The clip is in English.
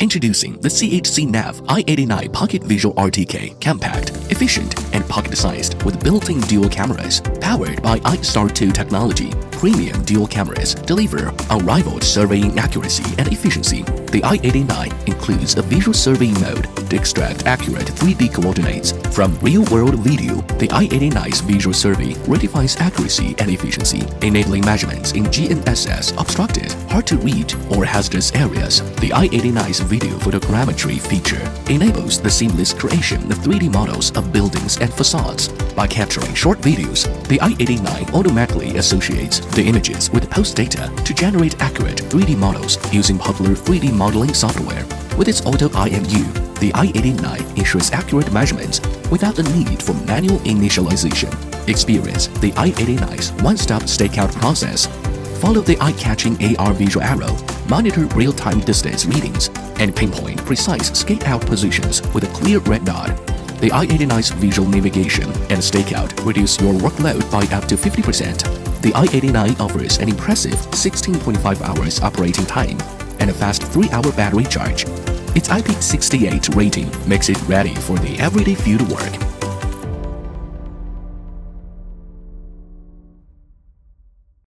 Introducing the CHC NAV i89 Pocket Visual RTK, compact, efficient, and pocket-sized with built-in dual cameras. Powered by iStar 2 technology, premium dual cameras deliver unrivaled surveying accuracy and efficiency. The i89 includes a visual surveying mode extract accurate 3D coordinates from real-world video. The i89's visual survey redefines accuracy and efficiency, enabling measurements in GNSS obstructed, hard-to-read, or hazardous areas. The i89's video photogrammetry feature enables the seamless creation of 3D models of buildings and facades. By capturing short videos, the i89 automatically associates the images with post data to generate accurate 3D models using popular 3D modeling software. With its Auto IMU, the i89 ensures accurate measurements without the need for manual initialization. Experience the i89's one-stop stakeout process follow the eye-catching AR visual arrow, monitor real-time distance readings, and pinpoint precise stake-out positions with a clear red dot. The i89's visual navigation and stakeout reduce your workload by up to 50%. The i89 offers an impressive 16.5 hours operating time and a fast 3-hour battery charge. Its IP68 rating. Makes it ready for the everyday field work